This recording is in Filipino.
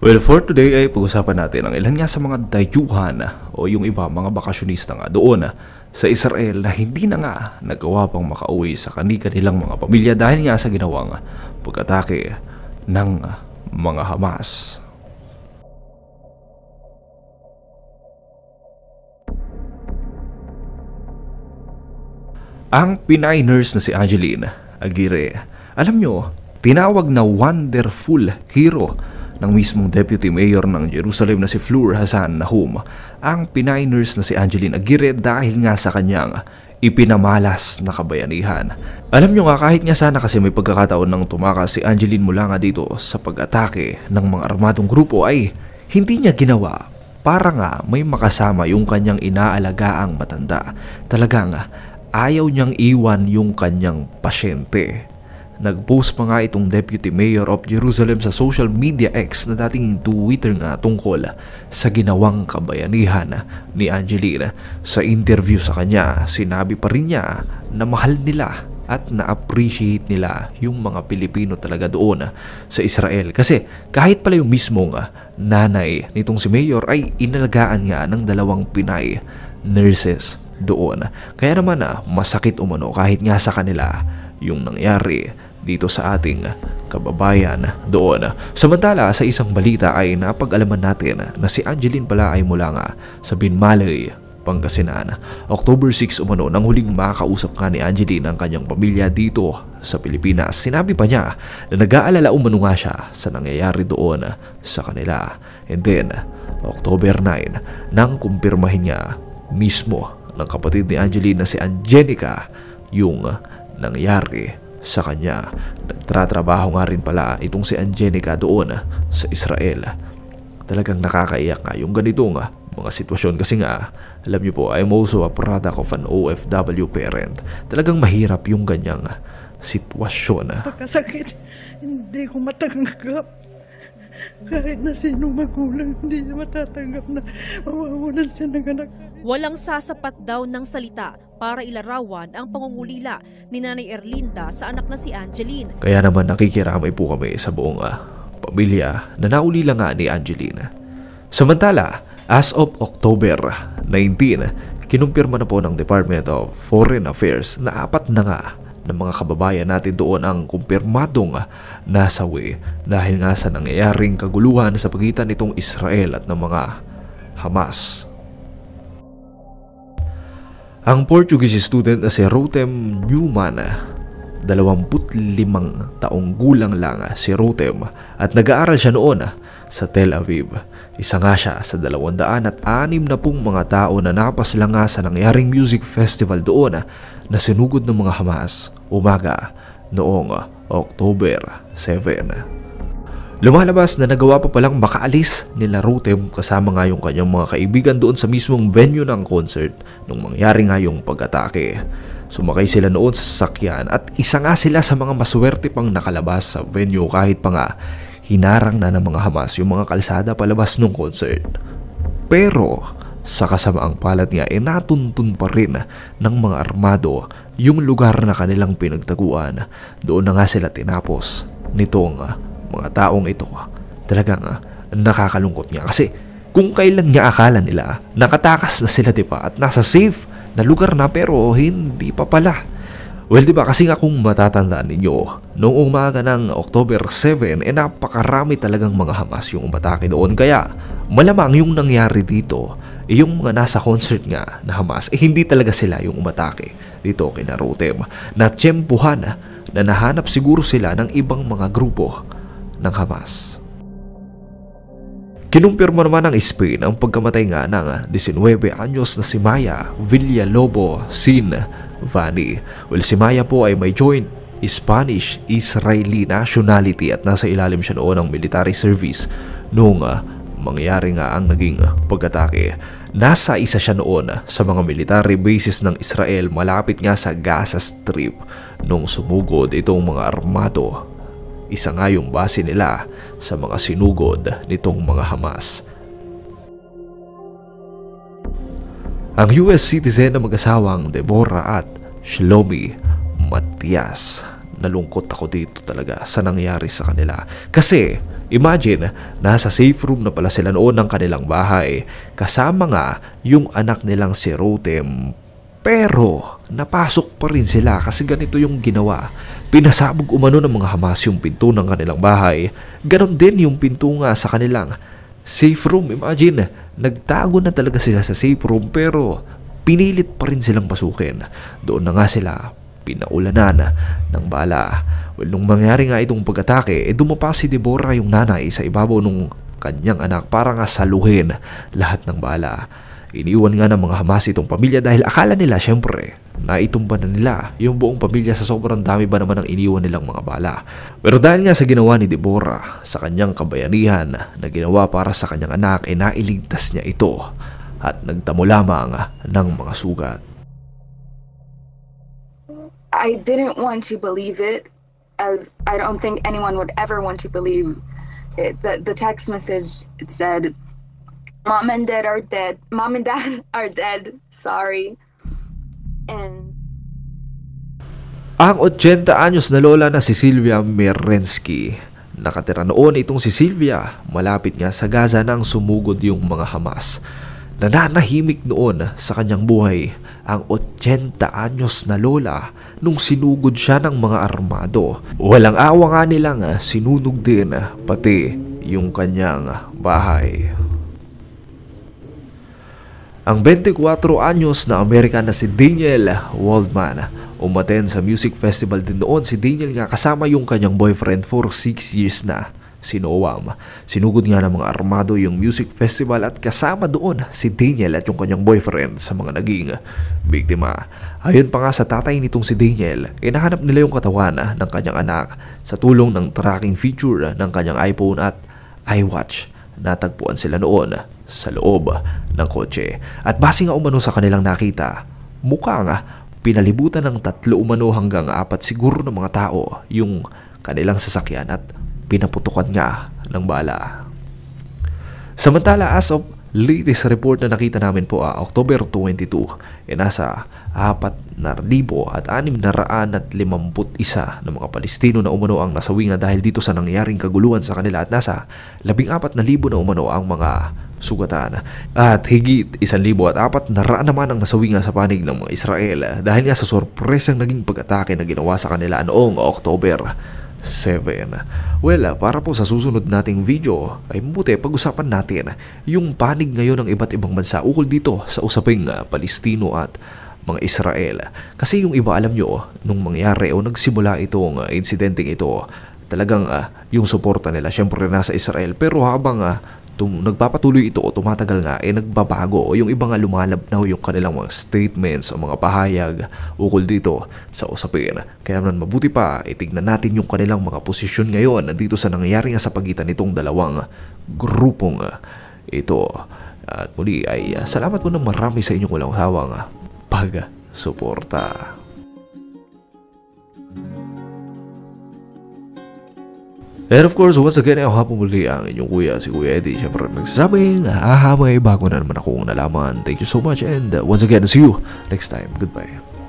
Well, for today ay pag-usapan natin ang ilan nga sa mga dayuhan o yung iba mga bakasyonista nga doon sa Israel na hindi na nga nagawa pang makauwi sa kani-kanilang mga pamilya dahil nga sa ginawang pag-atake ng mga Hamas. Ang Pinay nurse na si Angeline Aguirre, alam nyo, tinawag na wonderful hero ng mismong Deputy Mayor ng Jerusalem na si Fleur Hassan Nahum ang Pinay na si Angeline Aguirre dahil nga sa kanyang ipinamalas na kabayanihan. Alam nyo nga kahit nga sana kasi may pagkakataon nang tumakas si Angeline mula nga dito sa pag-atake ng mga armadong grupo ay hindi niya ginawa para nga may makasama yung kanyang inaalagaang matanda. Talagang ayaw niyang iwan yung kanyang pasyente. Nag-post pa nga itong Deputy Mayor of Jerusalem sa social media X na dating Twitter nga tungkol sa ginawang kabayanihan ni Angelina. Sa interview sa kanya, sinabi pa rin niya na mahal nila at na-appreciate nila yung mga Pilipino talaga doon sa Israel. Kasi kahit pala yung mismong nanay nitong si Mayor ay inalagaan nga ng dalawang Pinay nurses doon. Kaya naman masakit umano kahit nga sa kanila yung nangyari dito sa ating kababayan doon. Samantala sa isang balita ay napag-alaman natin na si Angeline pala ay mula nga sa Binmalay, Pangasinan. October 6 umano nang huling makausap nga ni Angeline ang kanyang pamilya dito sa Pilipinas. Sinabi pa niya na nag-aalala umano nga siya sa nangyayari doon sa kanila. And then, October 9, nang kumpirmahin niya mismo ng kapatid ni Angeline na si Angelica yung nangyari sa kanya. Nagtratrabaho nga rin pala itong si Angelica doon sa Israel. Talagang nakakaiyak nga yung ganitong mga sitwasyon kasi nga alam niyo po I'm also a product of an OFW parent. Talagang mahirap yung ganyang sitwasyon. Pagkasakit, hindi ko matanggap. Kahit na sinong magulang, hindi niya matatanggap na mawawalan siya ng anak. Walang sasapat daw ng salita para ilarawan ang pangungulila ni Nanay Erlinda sa anak na si Angeline. Kaya naman nakikiramay po kami sa buong uh, pamilya na naulila nga ni Angeline. Samantala, as of October 19, kinumpirma na po ng Department of Foreign Affairs na apat na nga ng mga kababayan natin doon ang kumpirmadong nasawi dahil nga sa nangyayaring kaguluhan sa pagitan nitong Israel at ng mga Hamas. Ang Portuguese student na si Rotem Newman, 25 taong gulang lang si Rotem at nag-aaral siya noon sa Tel Aviv. Isa nga siya sa 200 at anim na pong mga tao na napaslang nga sa nangyaring music festival doon na sinugod ng mga Hamas umaga noong October 7. Lumalabas na nagawa pa palang makaalis nila Rutem kasama nga yung kanyang mga kaibigan doon sa mismong venue ng concert nung mangyari nga yung pag-atake. Sumakay sila noon sa sasakyan at isa nga sila sa mga maswerte pang nakalabas sa venue kahit pa nga hinarang na ng mga Hamas yung mga kalsada palabas ng concert. Pero sa kasamaang palad nga ay natuntun pa rin ng mga armado yung lugar na kanilang pinagtaguan. Doon na nga sila tinapos nitong mga taong ito. Talagang uh, nakakalungkot nga kasi kung kailan nga akala nila nakatakas na sila diba at nasa safe na lugar na pero hindi pa pala. Well, di ba kasi nga kung matatandaan ninyo, noong umaga ng October 7, eh napakarami talagang mga Hamas yung umatake doon. Kaya malamang yung nangyari dito, eh yung mga nasa concert nga na Hamas, eh hindi talaga sila yung umatake dito kay Narutem. Na tiyempuhan na nahanap siguro sila ng ibang mga grupo ng Hamas. Kinumpirma naman ng Spain ang pagkamatay nga ng 19 anyos na si Maya Villalobo Sin Vani. Well, si Maya po ay may joint Spanish-Israeli nationality at nasa ilalim siya noon ng military service noong uh, mangyari nga ang naging pag-atake. Nasa isa siya noon sa mga military bases ng Israel malapit nga sa Gaza Strip nung sumugod itong mga armado isa nga yung base nila sa mga sinugod nitong mga Hamas. Ang US citizen na mag-asawang Deborah at Shlomi Matias. Nalungkot ako dito talaga sa nangyari sa kanila. Kasi Imagine, nasa safe room na pala sila noon ng kanilang bahay. Kasama nga yung anak nilang si Rotem. Pero, napasok pa rin sila kasi ganito yung ginawa. Pinasabog umano ng mga Hamas yung pinto ng kanilang bahay. Ganon din yung pinto nga sa kanilang safe room. Imagine, nagtago na talaga sila sa safe room pero pinilit pa rin silang pasukin. Doon na nga sila pinaulanan ng bala. Well, nung mangyari nga itong pag-atake, eh dumapa si Deborah yung nanay sa ibabaw nung kanyang anak para nga saluhin lahat ng bala. Iniwan nga ng mga Hamas itong pamilya dahil akala nila syempre na itumba na nila yung buong pamilya sa sobrang dami ba naman ang iniwan nilang mga bala. Pero dahil nga sa ginawa ni Deborah sa kanyang kabayanihan na ginawa para sa kanyang anak ay eh nailigtas niya ito at nagtamo lamang ng mga sugat. I didn't want to believe it, as I don't think anyone would ever want to believe it. The, the text message it said, "Mom and Dad are dead. Mom and Dad are dead. Sorry." And Ang 80 anyos na lola na si Sylvia Merensky. Nakatira noon itong si Sylvia. Malapit nga sa Gaza nang sumugod yung mga Hamas. Nananahimik noon sa kanyang buhay ang 80 anyos na lola nung sinugod siya ng mga armado. Walang awa nga nilang sinunog din pati yung kanyang bahay. Ang 24 anyos na Amerikan na si Daniel Waldman umaten sa music festival din noon si Daniel nga kasama yung kanyang boyfriend for 6 years na si Noam. Sinugod nga ng mga armado yung music festival at kasama doon si Daniel at yung kanyang boyfriend sa mga naging biktima. Ayon pa nga sa tatay nitong si Daniel, inahanap nila yung katawan ng kanyang anak sa tulong ng tracking feature ng kanyang iPhone at iWatch. Natagpuan sila noon sa loob ng kotse. At base nga umano sa kanilang nakita, mukha nga pinalibutan ng tatlo umano hanggang apat siguro ng mga tao yung kanilang sasakyan at pinaputukan nga ng bala. Samantala as of latest report na nakita namin po ah, October 22 eh nasa 4,000 at 651 ng mga Palestino na umano ang nasawi nga dahil dito sa nangyaring kaguluhan sa kanila at nasa 14,000 na umano ang mga sugatan. At higit 1,000 at apat na raan naman ang nasawi nga sa panig ng mga Israel dahil nga sa sorpresang naging pag-atake na ginawa sa kanila noong October 7. Well, para po sa susunod nating video ay mabuti pag-usapan natin yung panig ngayon ng iba't ibang bansa ukol dito sa usaping uh, Palestino at mga Israel. Kasi yung iba alam nyo, nung mangyari o nagsimula itong uh, insidenteng ito, talagang uh, yung suporta nila syempre nasa Israel. Pero habang uh, tum- nagpapatuloy ito o tumatagal nga, eh nagbabago o yung iba nga lumalabnaw yung kanilang mga statements o mga pahayag ukol dito sa usapin. Kaya naman mabuti pa, itignan natin yung kanilang mga posisyon ngayon dito sa nangyayari nga sa pagitan nitong dalawang grupong ito. At muli ay salamat po ng marami sa inyong walang hawang pag-suporta. And of course, once again, ako hapon muli ang inyong kuya, si Kuya Eddie. Siyempre, nagsasabing, aha, may bago na naman akong nalaman. Thank you so much and uh, once again, see you next time. Goodbye.